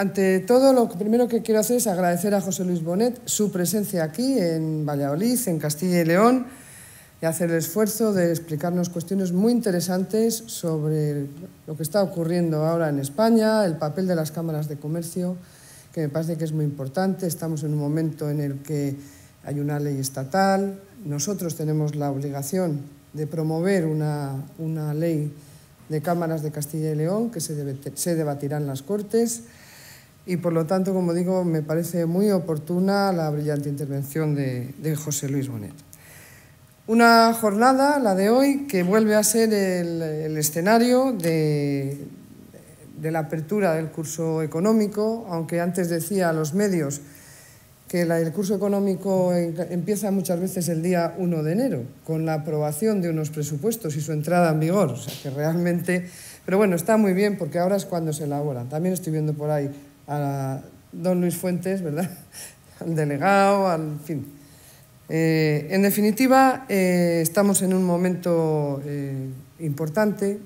ante todo, lo primero que quiero hacer es agradecer a José Luis Bonet su presencia aquí en Valladolid, en Castilla y León, y hacer el esfuerzo de explicarnos cuestiones muy interesantes sobre lo que está ocurriendo ahora en España, el papel de las cámaras de comercio, que me parece que es muy importante. Estamos en un momento en el que hay una ley estatal, nosotros tenemos la obligación de promover una, una ley de cámaras de Castilla y León que se, debe, se debatirá en las Cortes y por lo tanto, como digo, me parece muy oportuna la brillante intervención de, José Luis Bonet. Una jornada, la de hoy, que vuelve a ser el, escenario de, la apertura del curso económico, aunque antes decía a los medios que el curso económico empieza muchas veces el día 1 de enero, con la aprobación de unos presupuestos y su entrada en vigor. O sea, que realmente... Pero bueno, está muy bien porque ahora es cuando se elaboran. También estoy viendo por ahí a don Luis Fuentes, ¿verdad? al delegado, al fin. Eh, en definitiva, eh, estamos en un momento eh, importante,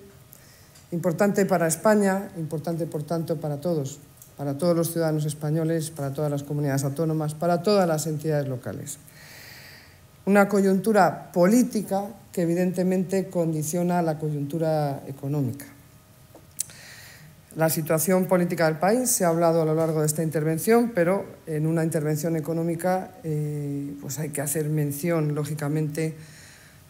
importante para España, importante por tanto para todos, para todos los ciudadanos españoles, para todas las comunidades autónomas, para todas las entidades locales. Una coyuntura política que evidentemente condiciona la coyuntura económica. La situación política del país se ha hablado a lo largo de esta intervención, pero en una intervención económica eh, pues hay que hacer mención, lógicamente,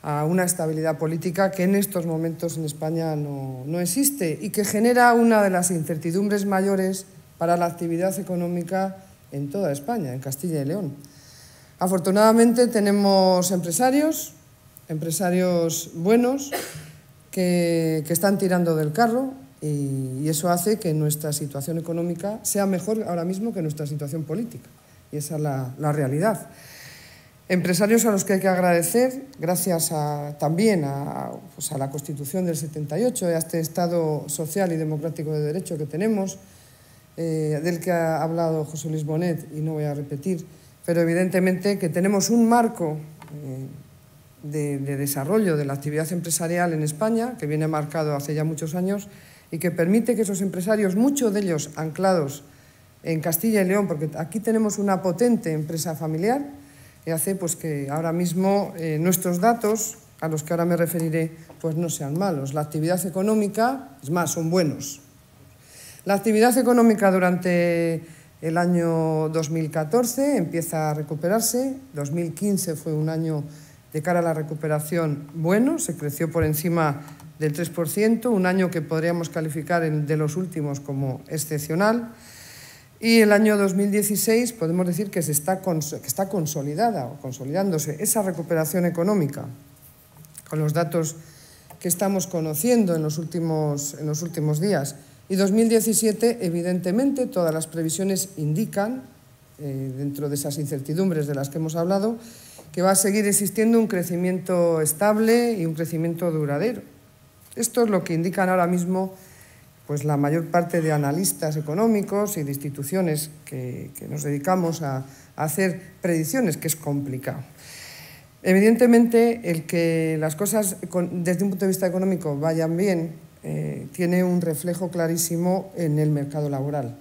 a una estabilidad política que en estos momentos en España no, no existe y que genera una de las incertidumbres mayores para la actividad económica en toda España, en Castilla y León. Afortunadamente tenemos empresarios, empresarios buenos, que, que están tirando del carro, y eso hace que nuestra situación económica sea mejor ahora mismo que nuestra situación política. Y esa es la, realidad. Empresarios a los que hay que agradecer, gracias también a, pues a, la Constitución del 78 y a este Estado social y democrático de derecho que tenemos, eh, del que ha hablado José Luis Bonet y no voy a repetir, pero evidentemente que tenemos un marco eh, de, de desarrollo de la actividad empresarial en España, que viene marcado hace ya muchos años, y que permite que esos empresarios, muchos de ellos anclados en Castilla y León, porque aquí tenemos una potente empresa familiar, que hace pues, que ahora mismo eh, nuestros datos, a los que ahora me referiré, pues no sean malos. La actividad económica, es más, son buenos. La actividad económica durante el año 2014 empieza a recuperarse, 2015 fue un año de cara a la recuperación bueno, se creció por encima del 3%, un año que podríamos calificar de los últimos como excepcional. Y el año 2016 podemos decir que, se está, consolidada o consolidándose esa recuperación económica con los datos que estamos conociendo en los últimos, en los últimos días. Y 2017, evidentemente, todas las previsiones indican, eh, dentro de esas incertidumbres de las que hemos hablado, que va a seguir existiendo un crecimiento estable y un crecimiento duradero. Esto es lo que indican ahora mismo pues, la mayor parte de analistas económicos y de instituciones que, nos dedicamos a, a hacer predicciones, que es complicado. Evidentemente, el que las cosas desde un punto de vista económico vayan bien eh, tiene un reflejo clarísimo en el mercado laboral.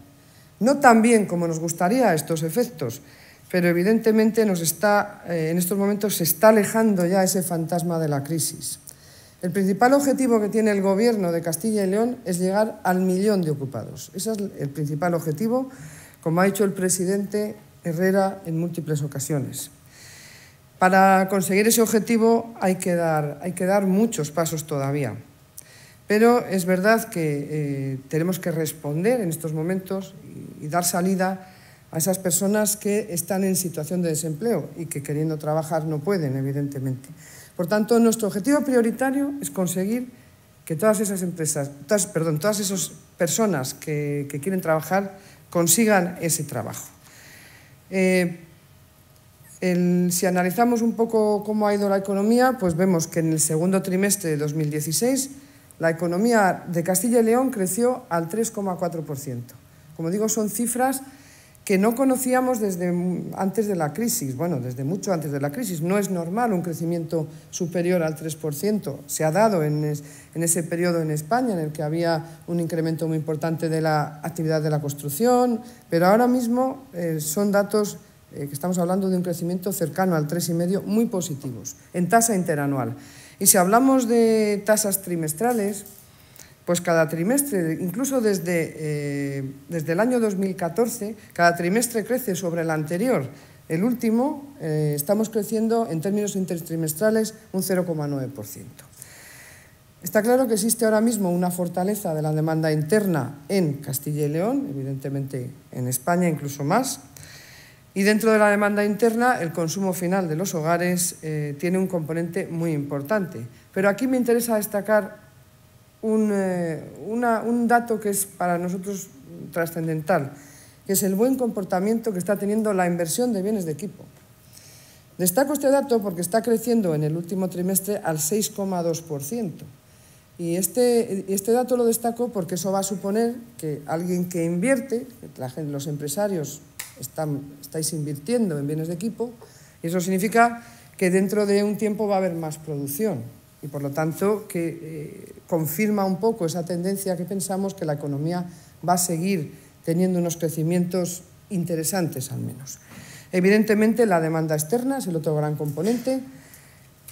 No tan bien como nos gustaría estos efectos, pero evidentemente nos está, eh, en estos momentos se está alejando ya ese fantasma de la crisis. El principal objetivo que tiene el Gobierno de Castilla y León es llegar al millón de ocupados. Ese es el principal objetivo, como ha dicho el presidente Herrera en múltiples ocasiones. Para conseguir ese objetivo hay que dar, muchos pasos todavía. Pero es verdad que eh, tenemos que responder en estos momentos y dar salida a esas personas que están en situación de desempleo y que queriendo trabajar no pueden, evidentemente. Por tanto, nuestro objetivo prioritario es conseguir que todas esas empresas, todas, perdón, todas esas personas que, quieren trabajar consigan ese trabajo. Eh, si analizamos un poco cómo ha ido la economía, pues vemos que en el segundo trimestre de 2016 la economía de Castilla y León creció al 3,4%. Como digo, son cifras que no conocíamos desde antes de la crisis, bueno, desde mucho antes de la crisis. No es normal un crecimiento superior al 3%. Se ha dado en, ese periodo en España en el que había un incremento muy importante de la actividad de la construcción, pero ahora mismo eh, son datos eh, que estamos hablando de un crecimiento cercano al 3,5, muy positivos, en tasa interanual. Y si hablamos de tasas trimestrales, pues cada trimestre, incluso desde, eh, desde el año 2014, cada trimestre crece sobre el anterior. El último, eh, estamos creciendo en términos intertrimestrales un 0,9%. Está claro que existe ahora mismo una fortaleza de la demanda interna en Castilla y León, evidentemente en España incluso más, y dentro de la demanda interna el consumo final de los hogares eh, tiene un componente muy importante. Pero aquí me interesa destacar eh, un, dato que es para nosotros trascendental, que es el buen comportamiento que está teniendo la inversión de bienes de equipo. Destaco este dato porque está creciendo en el último trimestre al 6,2%. Y este, este dato lo destaco porque eso va a suponer que alguien que invierte, los empresarios están, estáis invirtiendo en bienes de equipo, y eso significa que dentro de un tiempo va a haber más producción y por lo tanto que eh, confirma un poco esa tendencia que pensamos que la economía va a seguir teniendo unos crecimientos interesantes al menos. Evidentemente la demanda externa es el otro gran componente.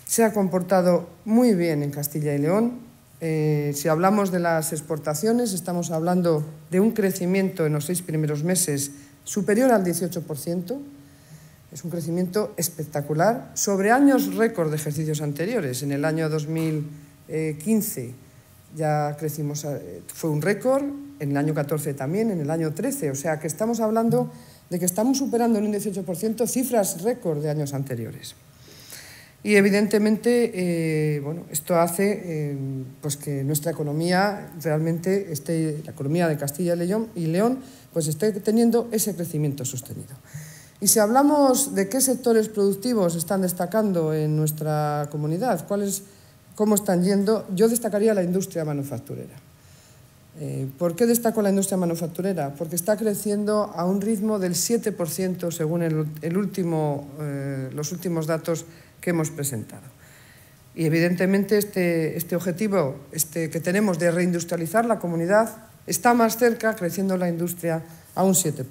Se ha comportado muy bien en Castilla y León. Eh, si hablamos de las exportaciones, estamos hablando de un crecimiento en los seis primeros meses superior al 18%, es un crecimiento espectacular sobre años récord de ejercicios anteriores. En el año 2015 ya crecimos, fue un récord, en el año 14 también, en el año 13. O sea que estamos hablando de que estamos superando en un 18% cifras récord de años anteriores. Y evidentemente, eh, bueno, esto hace eh, pues que nuestra economía realmente esté, la economía de Castilla y León, y León pues esté teniendo ese crecimiento sostenido. Y si hablamos de qué sectores productivos están destacando en nuestra comunidad, cuáles, cómo están yendo, yo destacaría la industria manufacturera. Eh, ¿Por qué destaco la industria manufacturera? Porque está creciendo a un ritmo del 7% según el, último, eh, los últimos datos que hemos presentado. Y evidentemente este, este objetivo este, que tenemos de reindustrializar la comunidad está más cerca, creciendo la industria a un 7%.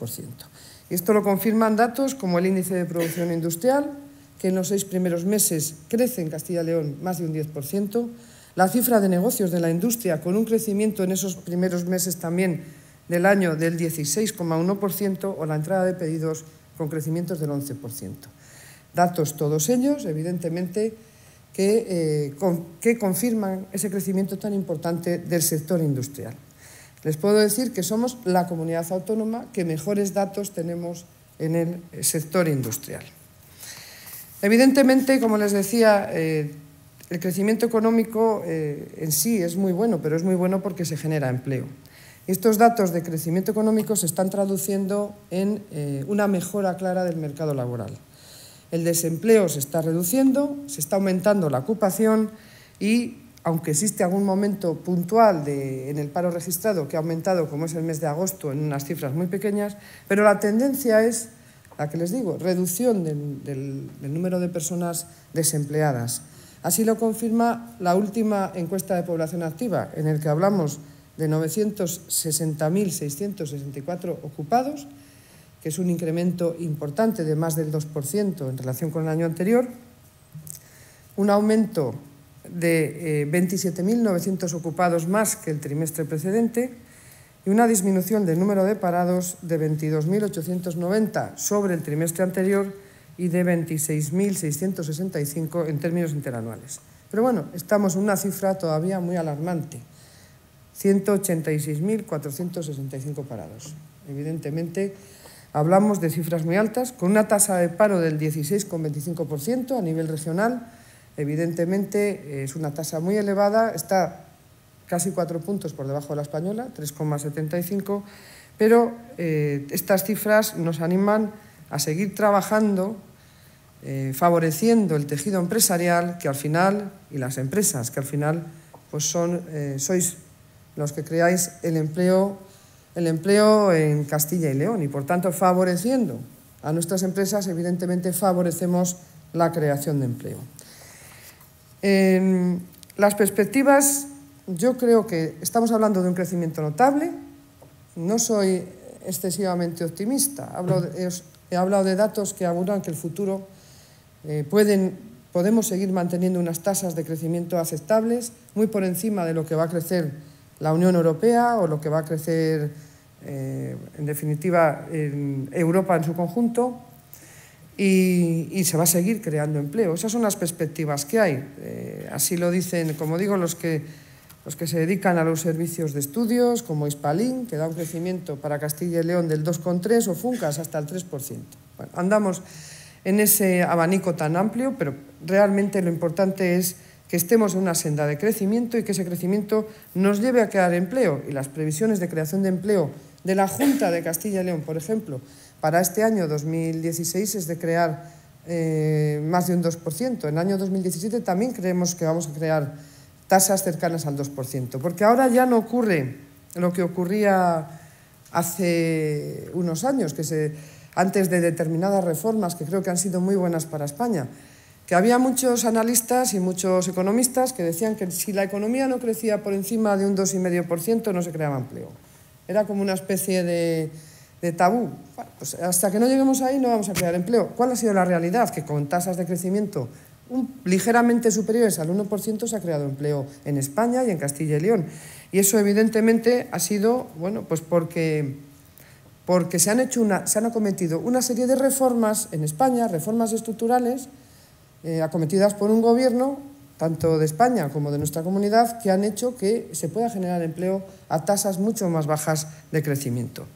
Esto lo confirman datos como el índice de producción industrial, que en los seis primeros meses crece en Castilla y León más de un 10%, la cifra de negocios de la industria con un crecimiento en esos primeros meses también del año del 16,1% o la entrada de pedidos con crecimientos del 11%. Datos todos ellos, evidentemente, que, eh, que confirman ese crecimiento tan importante del sector industrial. Les puedo decir que somos la comunidad autónoma que mejores datos tenemos en el sector industrial. Evidentemente, como les decía, eh, el crecimiento económico eh, en sí es muy bueno, pero es muy bueno porque se genera empleo. Estos datos de crecimiento económico se están traduciendo en eh, una mejora clara del mercado laboral. El desempleo se está reduciendo, se está aumentando la ocupación y aunque existe algún momento puntual en el paro registrado que ha aumentado, como es el mes de agosto, en unas cifras muy pequeñas, pero la tendencia es, la que les digo, reducción del, número de personas desempleadas. Así lo confirma la última encuesta de población activa, en el que hablamos de 960.664 ocupados, que es un incremento importante de más del 2% en relación con el año anterior, un aumento de 27.900 eh, ocupados más que el trimestre precedente y una disminución del número de parados de 22.890 sobre el trimestre anterior y de 26.665 en términos interanuales. Pero bueno, estamos en una cifra todavía muy alarmante, 186.465 parados. Evidentemente, hablamos de cifras muy altas, con una tasa de paro del 16,25% a nivel regional, Evidentemente es una tasa muy elevada, está casi cuatro puntos por debajo de la española, 3,75, pero eh, estas cifras nos animan a seguir trabajando, eh, favoreciendo el tejido empresarial que al final, y las empresas que al final pues son, eh, sois los que creáis el empleo el empleo en Castilla y León y, por tanto, favoreciendo a nuestras empresas, evidentemente favorecemos la creación de empleo. Las perspectivas, yo creo que estamos hablando de un crecimiento notable. No soy excesivamente optimista. he hablado de datos que auguro que el futuro eh, pueden, podemos seguir manteniendo unas tasas de crecimiento aceptables, muy por encima de lo que va a crecer la Unión Europea o lo que va a crecer, eh, en definitiva, Europa en su conjunto. Y, se va a seguir creando empleo. Esas son las perspectivas que hay. Eh, así lo dicen, como digo, los que los que se dedican a los servicios de estudios, como Hispalín, que da un crecimiento para Castilla y León del 2,3%, o Funcas hasta el 3%. Bueno, andamos en ese abanico tan amplio, pero realmente lo importante es que estemos en una senda de crecimiento y que ese crecimiento nos lleve a crear empleo. Y las previsiones de creación de empleo de la Junta de Castilla y León, por ejemplo, para este año 2016 es de crear eh, más de un 2%. En el año 2017 también creemos que vamos a crear tasas cercanas al 2%, porque ahora ya no ocurre lo que ocurría hace unos años, que se, antes de determinadas reformas que creo que han sido muy buenas para España, que había muchos analistas y muchos economistas que decían que si la economía no crecía por encima de un 2,5% no se creaba empleo. Era como una especie de, de tabú. pues hasta que no lleguemos ahí no vamos a crear empleo. ¿Cuál ha sido la realidad? Que con tasas de crecimiento ligeramente superiores al 1% se ha creado empleo en España y en Castilla y León. Y eso evidentemente ha sido, bueno, pues porque, porque se, han hecho una, se han acometido una serie de reformas en España, reformas estructurales, eh, acometidas por un gobierno, tanto de España como de nuestra comunidad, que han hecho que se pueda generar empleo a tasas mucho más bajas de crecimiento.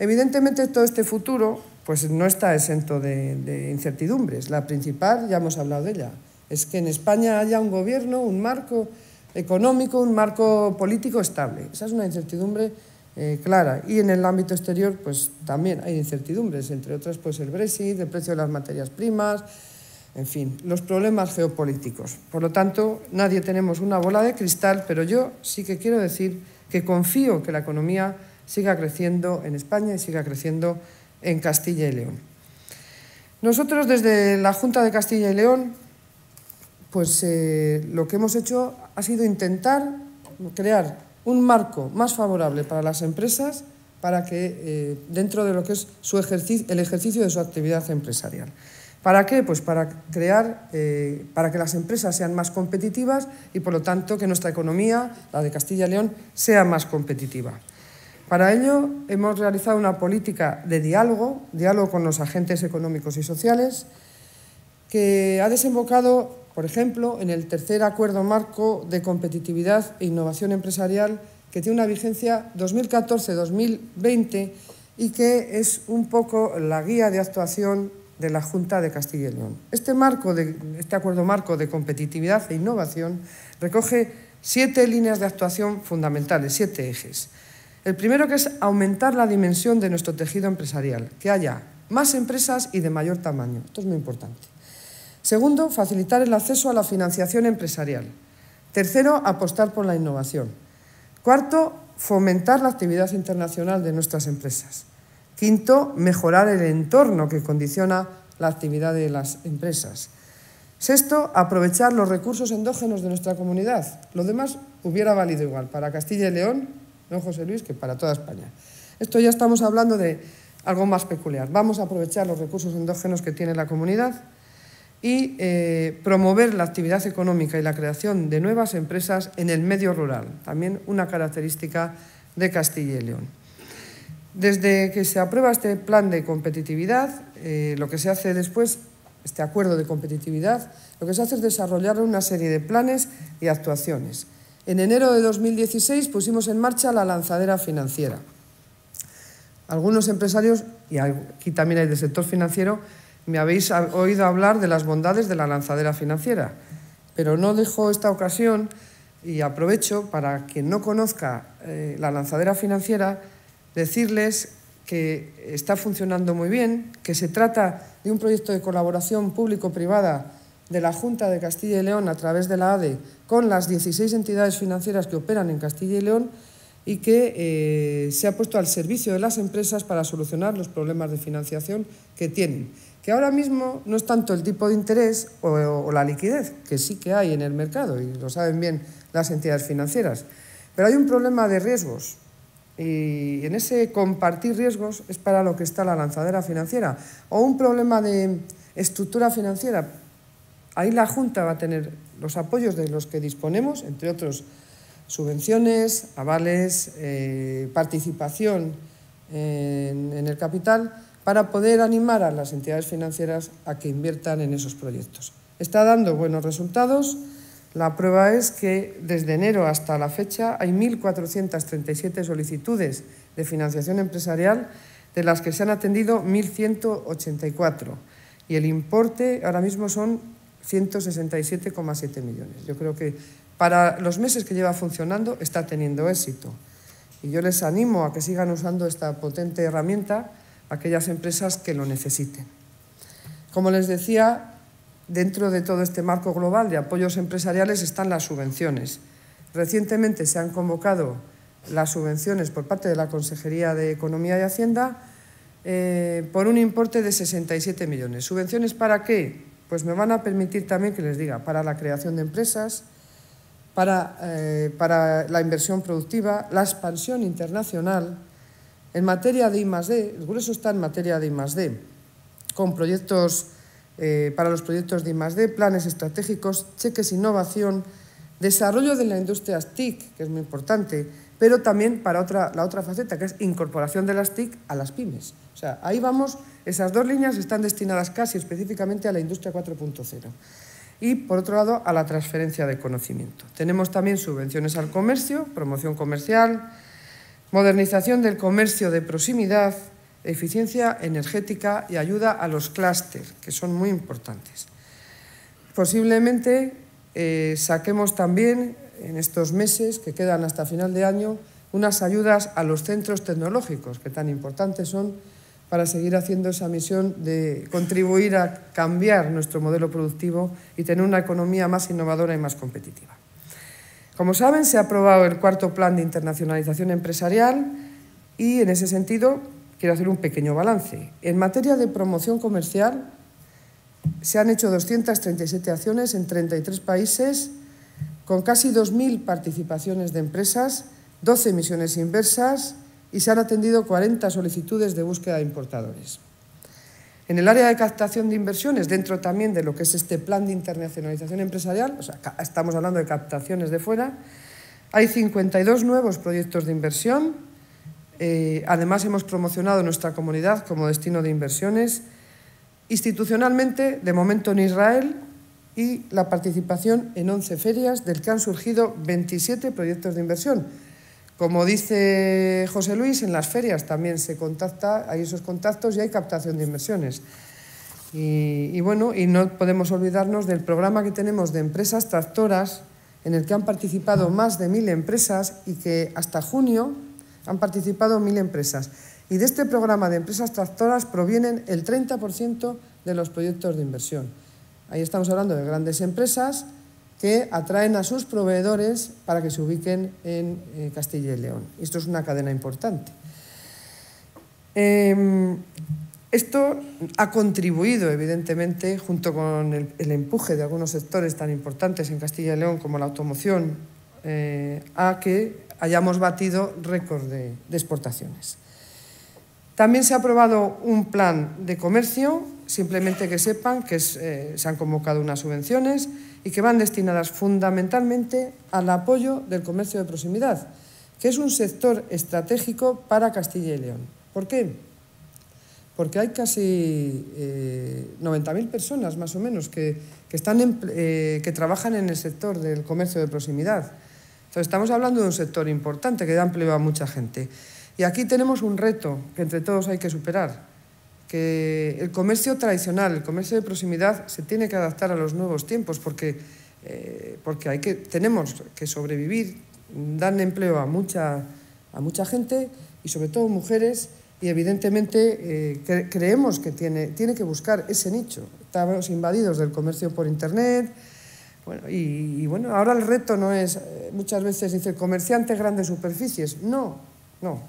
Evidentemente todo este futuro pues no está exento de, incertidumbres. La principal, ya hemos hablado de ella, es que en España haya un gobierno, un marco económico, un marco político estable. Esa es una incertidumbre eh, clara. Y en el ámbito exterior, pues también hay incertidumbres, entre otras, pues el Brexit, el precio de las materias primas, en fin, los problemas geopolíticos. Por lo tanto, nadie tenemos una bola de cristal, pero yo sí que quiero decir que confío que la economía siga creciendo en España y siga creciendo en Castilla y León. Nosotros desde la Junta de Castilla y León, pues eh, lo que hemos hecho ha sido intentar crear un marco más favorable para las empresas para que eh, dentro de lo que es ejercicio, el ejercicio de su actividad empresarial. ¿Para qué? Pues para crear, eh, para que las empresas sean más competitivas y por lo tanto que nuestra economía, la de Castilla y León, sea más competitiva. Para ello hemos realizado una política de diálogo, diálogo con los agentes económicos y sociales, que ha desembocado, por ejemplo, en el tercer acuerdo marco de competitividad e innovación empresarial, que tiene una vigencia 2014-2020 y que es un poco la guía de actuación de la Junta de Castilla y León. Este, marco este acuerdo marco de competitividad e innovación recoge siete líneas de actuación fundamentales, siete ejes. El primero que es aumentar la dimensión de nuestro tejido empresarial, que haya más empresas y de mayor tamaño. Esto es muy importante. Segundo, facilitar el acceso a la financiación empresarial. Tercero, apostar por la innovación. Cuarto, fomentar la actividad internacional de nuestras empresas. Quinto, mejorar el entorno que condiciona la actividad de las empresas. Sexto, aprovechar los recursos endógenos de nuestra comunidad. Lo demás hubiera valido igual para Castilla y León no José Luis, que para toda España. Esto ya estamos hablando de algo más peculiar. Vamos a aprovechar los recursos endógenos que tiene la comunidad y eh, promover la actividad económica y la creación de nuevas empresas en el medio rural, también una característica de Castilla y León. Desde que se aprueba este plan de competitividad, eh, lo que se hace después, este acuerdo de competitividad, lo que se hace es desarrollar una serie de planes y actuaciones en enero de 2016 pusimos en marcha la lanzadera financiera. Algunos empresarios, y aquí también hay del sector financiero, me habéis oído hablar de las bondades de la lanzadera financiera, pero no dejo esta ocasión y aprovecho para quien no conozca eh, la lanzadera financiera decirles que está funcionando muy bien, que se trata de un proyecto de colaboración público-privada de la Junta de Castilla y León a través de la ADE con las 16 entidades financieras que operan en Castilla y León y que eh, se ha puesto al servicio de las empresas para solucionar los problemas de financiación que tienen. Que ahora mismo no es tanto el tipo de interés o, la liquidez, que sí que hay en el mercado y lo saben bien las entidades financieras, pero hay un problema de riesgos y en ese compartir riesgos es para lo que está la lanzadera financiera o un problema de estructura financiera. Ahí la Junta va a tener los apoyos de los que disponemos, entre otros subvenciones, avales, eh, participación en, el capital, para poder animar a las entidades financieras a que inviertan en esos proyectos. Está dando buenos resultados. La prueba es que desde enero hasta la fecha hay 1.437 solicitudes de financiación empresarial, de las que se han atendido 1.184. Y el importe ahora mismo son 167,7 millones. Yo creo que para los meses que lleva funcionando está teniendo éxito. Y yo les animo a que sigan usando esta potente herramienta aquellas empresas que lo necesiten. Como les decía, dentro de todo este marco global de apoyos empresariales están las subvenciones. Recientemente se han convocado las subvenciones por parte de la Consejería de Economía y Hacienda eh, por un importe de 67 millones. ¿Subvenciones para qué? Pues me van a permitir también que les diga, para la creación de empresas, para, eh, para la inversión productiva, la expansión internacional, en materia de I+.D., el grueso está en materia de I+.D., con proyectos eh, para los proyectos de I+.D., planes estratégicos, cheques innovación, desarrollo de la industria TIC, que es muy importante, pero también para otra, la otra faceta, que es incorporación de las TIC a las pymes. O sea, ahí vamos, esas dos líneas están destinadas casi específicamente a la industria 4.0 y, por otro lado, a la transferencia de conocimiento. Tenemos también subvenciones al comercio, promoción comercial, modernización del comercio de proximidad, eficiencia energética y ayuda a los clústeres, que son muy importantes. Posiblemente eh, saquemos también en estos meses que quedan hasta final de año unas ayudas a los centros tecnológicos, que tan importantes son para seguir haciendo esa misión de contribuir a cambiar nuestro modelo productivo y tener una economía más innovadora y más competitiva. Como saben, se ha aprobado el cuarto plan de internacionalización empresarial y en ese sentido quiero hacer un pequeño balance. En materia de promoción comercial se han hecho 237 acciones en 33 países con casi 2.000 participaciones de empresas, 12 misiones inversas y se han atendido 40 solicitudes de búsqueda de importadores. En el área de captación de inversiones, dentro también de lo que es este plan de internacionalización empresarial, o sea, estamos hablando de captaciones de fuera, hay 52 nuevos proyectos de inversión. Eh, además, hemos promocionado nuestra comunidad como destino de inversiones. Institucionalmente, de momento en Israel, y la participación en 11 ferias, del que han surgido 27 proyectos de inversión como dice José Luis, en las ferias también se contacta, hay esos contactos y hay captación de inversiones. Y, bueno, y no podemos olvidarnos del programa que tenemos de empresas tractoras, en el que han participado más de mil empresas y que hasta junio han participado mil empresas. Y de este programa de empresas tractoras provienen el 30% de los proyectos de inversión. Ahí estamos hablando de grandes empresas que atraen a sus proveedores para que se ubiquen en eh, Castilla y León. Esto es una cadena importante. Em, esto ha contribuido, evidentemente, junto con el, empuje de algunos sectores tan importantes en Castilla y León como la automoción, eh, a que hayamos batido récord de, exportaciones. También se ha aprobado un plan de comercio, simplemente que sepan que eh, se han convocado unas subvenciones y que van destinadas fundamentalmente al apoyo del comercio de proximidad, que es un sector estratégico para Castilla y León. ¿Por qué? Porque hay casi 90.000 eh, personas, más o menos, que, están eh, que trabajan en el sector del comercio de proximidad. Entonces, estamos hablando de un sector importante que da empleo a mucha gente. Y aquí tenemos un reto que entre todos hay que superar, que el comercio tradicional, el comercio de proximidad, se tiene que adaptar a los nuevos tiempos porque, eh, porque hay que, tenemos que sobrevivir, dan empleo a mucha, a mucha gente y sobre todo mujeres y evidentemente eh, creemos que tiene, tiene que buscar ese nicho. Estamos invadidos del comercio por Internet, Bueno, y, bueno, ahora el reto no es, eh, muchas veces dice, comerciantes grandes superficies. No, no.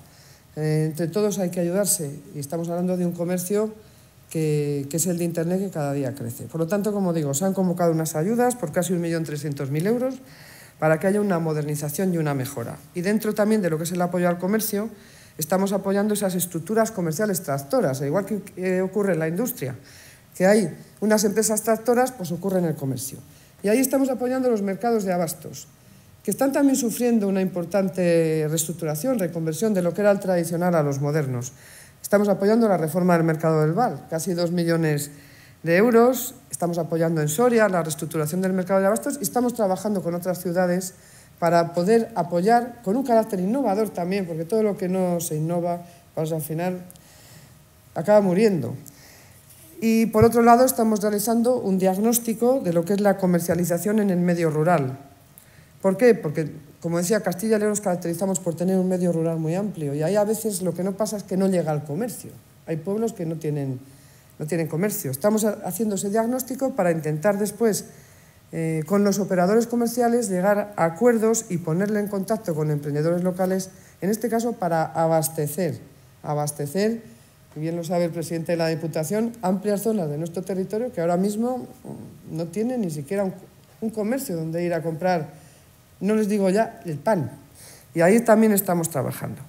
Eh, entre todos hay que ayudarse y estamos hablando de un comercio que, que, es el de Internet que cada día crece. Por lo tanto, como digo, se han convocado unas ayudas por casi 1.300.000 euros para que haya una modernización y una mejora. Y dentro también de lo que es el apoyo al comercio, estamos apoyando esas estructuras comerciales tractoras, igual que ocurre en la industria, que hay unas empresas tractoras, pues ocurre en el comercio. Y ahí estamos apoyando los mercados de abastos, que están también sufriendo una importante reestructuración, reconversión de lo que era el tradicional a los modernos. Estamos apoyando la reforma del mercado del Val, casi dos millones de euros. Estamos apoyando en Soria la reestructuración del mercado de abastos y estamos trabajando con otras ciudades para poder apoyar con un carácter innovador también, porque todo lo que no se innova, pues al final acaba muriendo. Y por otro lado, estamos realizando un diagnóstico de lo que es la comercialización en el medio rural. ¿Por qué? Porque, como decía, Castilla y León nos caracterizamos por tener un medio rural muy amplio y ahí a veces lo que no pasa es que no llega al comercio. Hay pueblos que no tienen, no tienen comercio. Estamos haciendo ese diagnóstico para intentar después, eh, con los operadores comerciales, llegar a acuerdos y ponerle en contacto con emprendedores locales, en este caso para abastecer, abastecer bien lo sabe el presidente de la Diputación, amplias zonas de nuestro territorio que ahora mismo no tienen ni siquiera un, comercio donde ir a comprar, no les digo ya, el pan. Y ahí también estamos trabajando.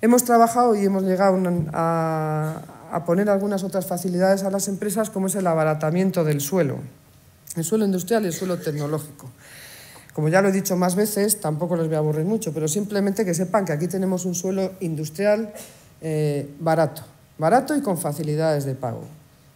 Hemos trabajado y hemos llegado a, poner algunas otras facilidades a las empresas, como es el abaratamiento del suelo, el suelo industrial y el suelo tecnológico. Como ya lo he dicho más veces, tampoco les voy a aburrir mucho, pero simplemente que sepan que aquí tenemos un suelo industrial eh, barato, barato y con facilidades de pago.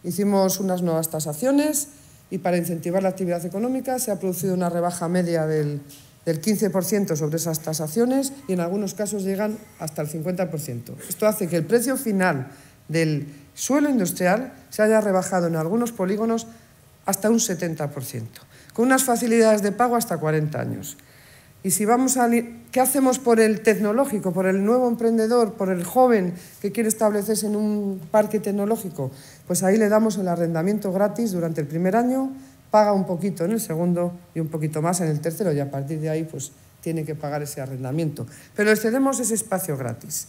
Hicimos unas nuevas tasaciones y para incentivar la actividad económica se ha producido una rebaja media del, del 15% sobre esas tasaciones y en algunos casos llegan hasta el 50%. Esto hace que el precio final del suelo industrial se haya rebajado en algunos polígonos hasta un 70%, con unas facilidades de pago hasta 40 años. Y si vamos a ¿qué hacemos por el tecnológico, por el nuevo emprendedor, por el joven que quiere establecerse en un parque tecnológico? Pues ahí le damos el arrendamiento gratis durante el primer año, paga un poquito en el segundo y un poquito más en el tercero y a partir de ahí pues tiene que pagar ese arrendamiento. Pero le cedemos ese espacio gratis.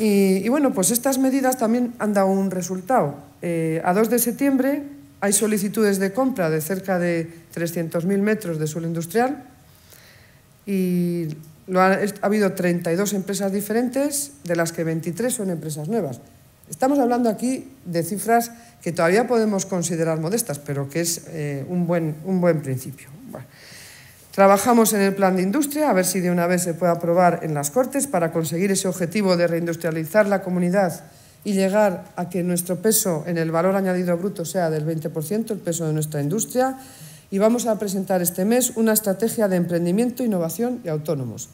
Y, bueno, pues estas medidas también han dado un resultado. Eh, a 2 de septiembre hay solicitudes de compra de cerca de 300.000 metros de suelo industrial, y ha, habido 32 empresas diferentes, de las que 23 son empresas nuevas. Estamos hablando aquí de cifras que todavía podemos considerar modestas, pero que es eh, un, buen, un buen principio. Trabajamos en el plan de industria, a ver si de una vez se puede aprobar en las Cortes para conseguir ese objetivo de reindustrializar la comunidad y llegar a que nuestro peso en el valor añadido bruto sea del 20%, el peso de nuestra industria y vamos a presentar este mes una estrategia de emprendimiento, innovación y autónomos.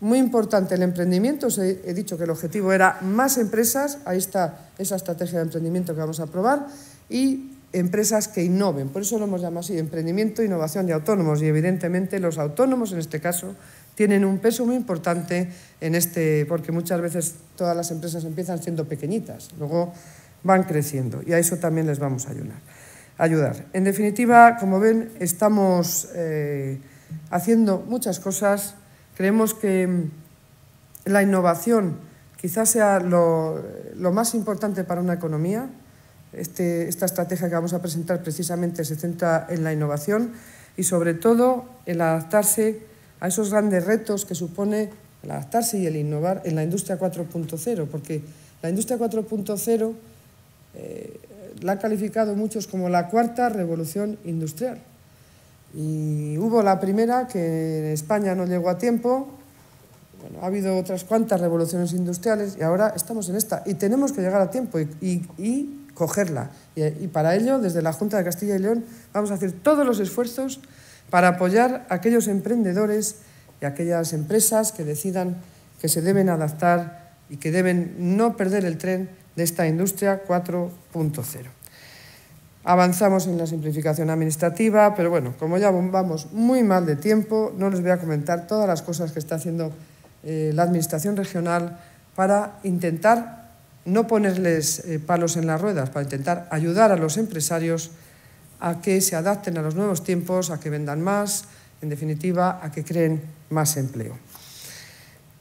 Muy importante el emprendimiento, os he dicho que el objetivo era más empresas, ahí está esa estrategia de emprendimiento que vamos a aprobar, y empresas que innoven, por eso lo hemos llamado así, emprendimiento, innovación y autónomos, y evidentemente los autónomos en este caso tienen un peso muy importante en este, porque muchas veces todas las empresas empiezan siendo pequeñitas, luego van creciendo, y a eso también les vamos a ayudar ayudar. En definitiva, como ven, estamos eh, haciendo muchas cosas. Creemos que mm, la innovación quizás sea lo, más importante para una economía. Este, esta estrategia que vamos a presentar precisamente se centra en la innovación y sobre todo el adaptarse a esos grandes retos que supone el adaptarse y el innovar en la industria 4.0, porque la industria 4.0 la han calificado muchos como la cuarta revolución industrial. Y hubo la primera que en España no llegó a tiempo, bueno, ha habido otras cuantas revoluciones industriales y ahora estamos en esta. Y tenemos que llegar a tiempo y, cogerla. Y, y, para ello, desde la Junta de Castilla y León, vamos a hacer todos los esfuerzos para apoyar a aquellos emprendedores y aquellas empresas que decidan que se deben adaptar y que deben no perder el tren de esta industria 4.0. Avanzamos en la simplificación administrativa, pero bueno, como ya vamos muy mal de tiempo, no les voy a comentar todas las cosas que está haciendo eh, la Administración regional para intentar no ponerles eh, palos en las ruedas, para intentar ayudar a los empresarios a que se adapten a los nuevos tiempos, a que vendan más, en definitiva, a que creen más empleo.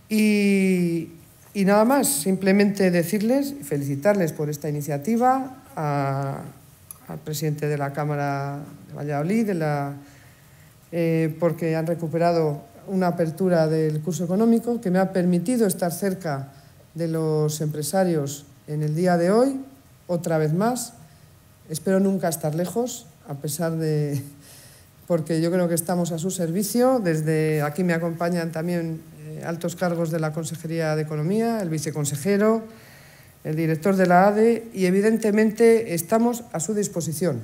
Y, nada más, simplemente decirles, felicitarles por esta iniciativa, al presidente de la Cámara de Valladolid, eh, porque han recuperado una apertura del curso económico que me ha permitido estar cerca de los empresarios en el día de hoy, otra vez más. Espero nunca estar lejos, a pesar de... porque yo creo que estamos a su servicio. Desde aquí me acompañan también altos cargos de la Consejería de Economía, el viceconsejero, el director de la ADE y evidentemente estamos a su disposición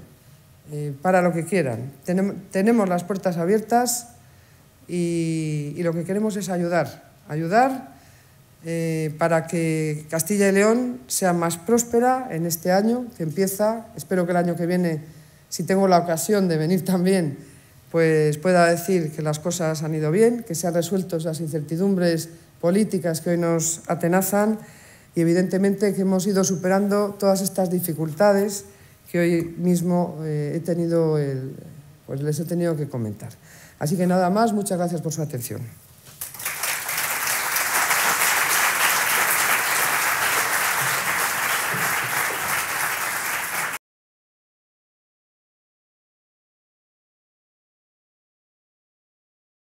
eh, para lo que quieran. Tenemos, las puertas abiertas y, lo que queremos es ayudar, ayudar eh, para que Castilla y León sea más próspera en este año que empieza. Espero que el año que viene, si tengo la ocasión de venir también, pues pueda decir que las cosas han ido bien, que se han resuelto esas incertidumbres políticas que hoy nos atenazan y evidentemente que hemos ido superando todas estas dificultades que hoy mismo eh, he tenido el, pues les he tenido que comentar. Así que nada más, muchas gracias por su atención.